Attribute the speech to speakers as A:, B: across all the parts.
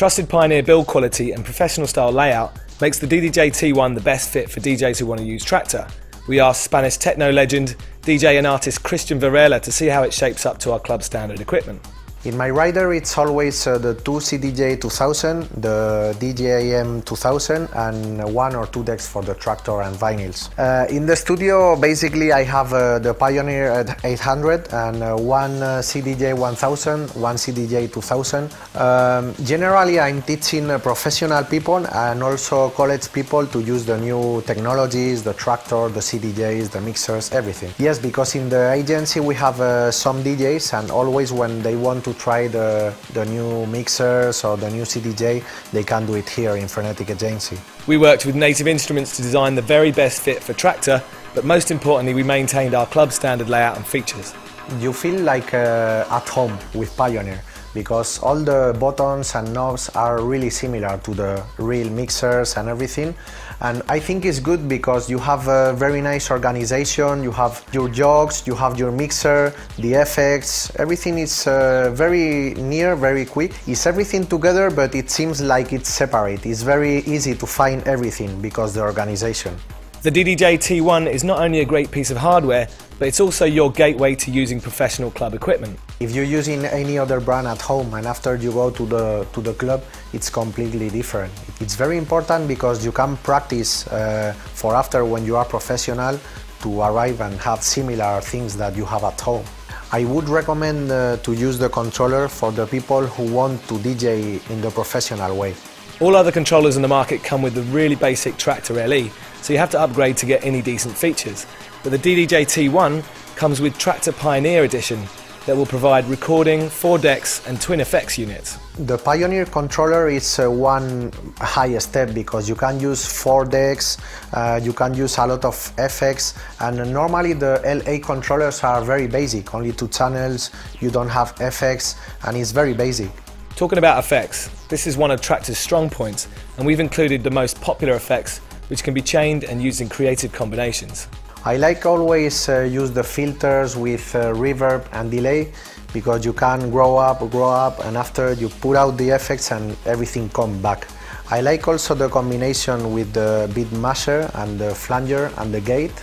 A: Trusted Pioneer build quality and professional style layout makes the DDJ T1 the best fit for DJs who want to use Traktor. We asked Spanish techno legend, DJ and artist Christian Varela to see how it shapes up to our club standard equipment.
B: In my rider, it's always uh, the two CDJ 2000, the DJM 2000, and one or two decks for the Traktor and vinyls. Uh, in the studio, basically, I have uh, the Pioneer at 800 and uh, one uh, CDJ 1000, one CDJ 2000. Um, generally, I'm teaching professional people and also college people to use the new technologies, the Traktor, the CDJs, the mixers, everything. Yes, because in the agency we have some DJs, and always when they want to to try the, the new mixers or the new CDJ, they can do it here in Frenetic Agency.
A: We worked with Native Instruments to design the very best fit for Traktor, but most importantly, we maintained our club standard layout and features.
B: You feel like uh, at home with Pioneer because all the buttons and knobs are really similar to the real mixers and everything and I think it's good because you have a very nice organization. You have your jogs you have your mixer the effects. Everything is uh, very near very quick. It's everything together but it seems like it's separate. It's very easy to find everything because the organization.
A: The DDJ T1 is not only a great piece of hardware, but it's also your gateway to using professional club equipment.
B: If you're using any other brand at home and after you go to the, to the club, it's completely different. It's very important because you can practice uh, for after when you are professional to arrive and have similar things that you have at home. I would recommend uh, to use the controller for the people who want to DJ in the professional way.
A: All other controllers in the market come with the really basic Traktor LE, so you have to upgrade to get any decent features. But the DDJ T1 comes with Traktor Pioneer Edition that will provide recording, four decks and twin effects units.
B: The Pioneer controller is uh, one high step because you can use four decks, uh, you can use a lot of effects and normally the LA controllers are very basic, only two channels, you don't have effects and it's very basic.
A: Talking about effects, this is one of Traktor's strong points, and we've included the most popular effects which can be chained and used in creative combinations.
B: I like always uh, use the filters with uh, reverb and delay because you can grow up, grow up, and after you put out the effects and everything come back. I like also the combination with the beat masher and the flanger and the gate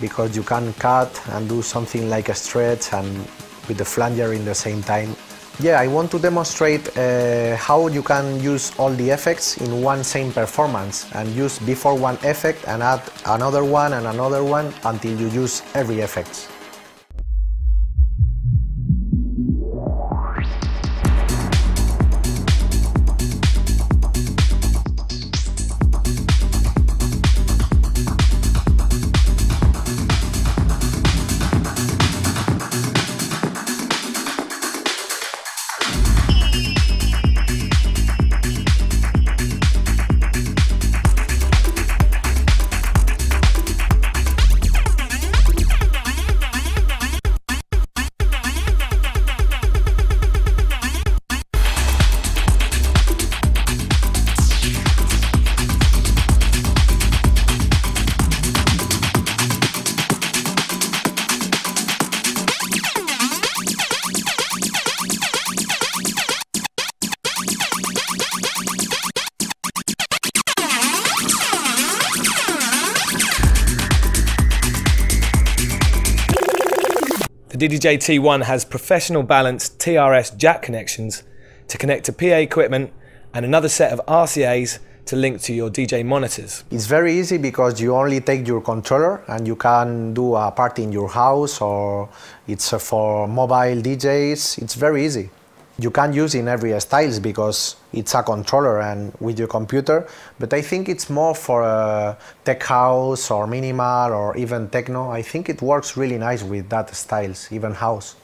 B: because you can cut and do something like a stretch and with the flanger in the same time yeah, I want to demonstrate uh, how you can use all the effects in one same performance and use before one effect and add another one and another one until you use every effect.
A: The DDJ T1 has professional balanced TRS jack connections to connect to PA equipment and another set of RCAs to link to your DJ monitors.
B: It's very easy because you only take your controller and you can do a party in your house or it's for mobile DJs. It's very easy you can use in every styles because it's a controller and with your computer but i think it's more for a tech house or minimal or even techno. I think it works really nice with that styles even house.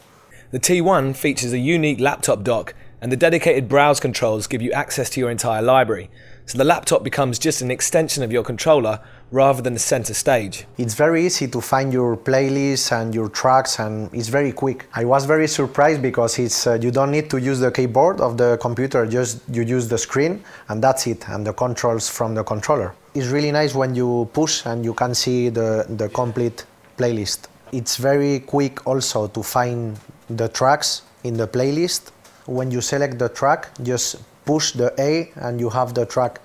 A: The t1 features a unique laptop dock and the dedicated browse controls give you access to your entire library so the laptop becomes just an extension of your controller rather than the center stage.
B: It's very easy to find your playlists and your tracks and it's very quick. I was very surprised because it's uh, you don't need to use the keyboard of the computer, just you use the screen and that's it and the controls from the controller. It's really nice when you push and you can see the, the complete playlist. It's very quick also to find the tracks in the playlist. When you select the track, just push the A and you have the track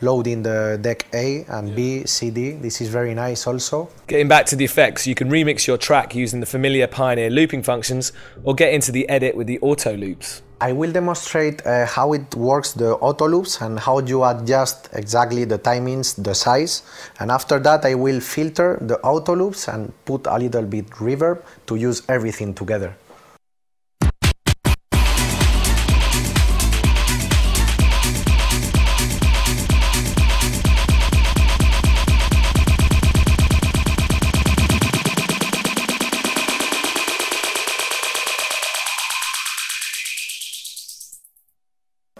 B: loading the deck A and B, C, D. This is very nice also.
A: Getting back to the effects, you can remix your track using the familiar Pioneer looping functions or get into the edit with the auto loops.
B: I will demonstrate uh, how it works the auto loops and how you adjust exactly the timings, the size. And after that I will filter the auto loops and put a little bit reverb to use everything together.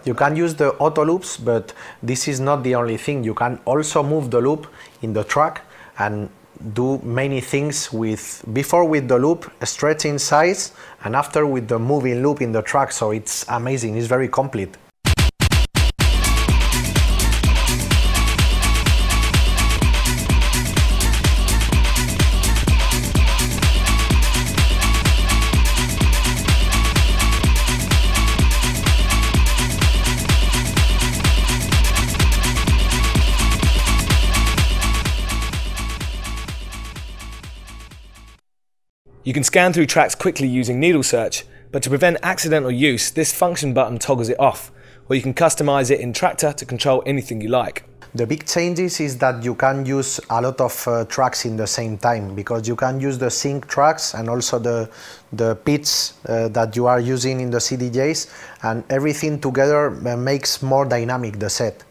B: You can use the auto loops, but this is not the only thing. You can also move the loop in the track and do many things with before with the loop stretching size and after with the moving loop in the track. So it's amazing. It's very complete
A: You can scan through tracks quickly using needle search, but to prevent accidental use, this function button toggles it off, or you can customize it in Traktor to control anything you like.
B: The big changes is that you can use a lot of uh, tracks in the same time because you can use the sync tracks and also the the pitch uh, that you are using in the CDJs and everything together uh, makes more dynamic the set.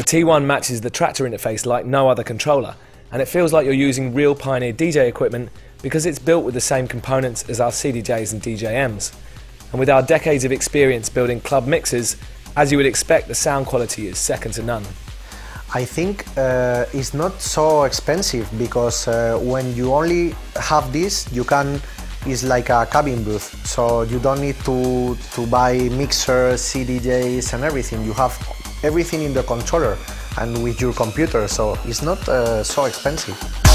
A: The T1 matches the Traktor interface like no other controller, and it feels like you're using real Pioneer DJ equipment because it's built with the same components as our CDJs and DJMs. And with our decades of experience building club mixes, as you would expect, the sound quality is second to none.
B: I think uh, it's not so expensive because uh, when you only have this, you can. It's like a cabin booth, so you don't need to to buy mixers, CDJs, and everything. You have everything in the controller and with your computer, so it's not uh, so expensive.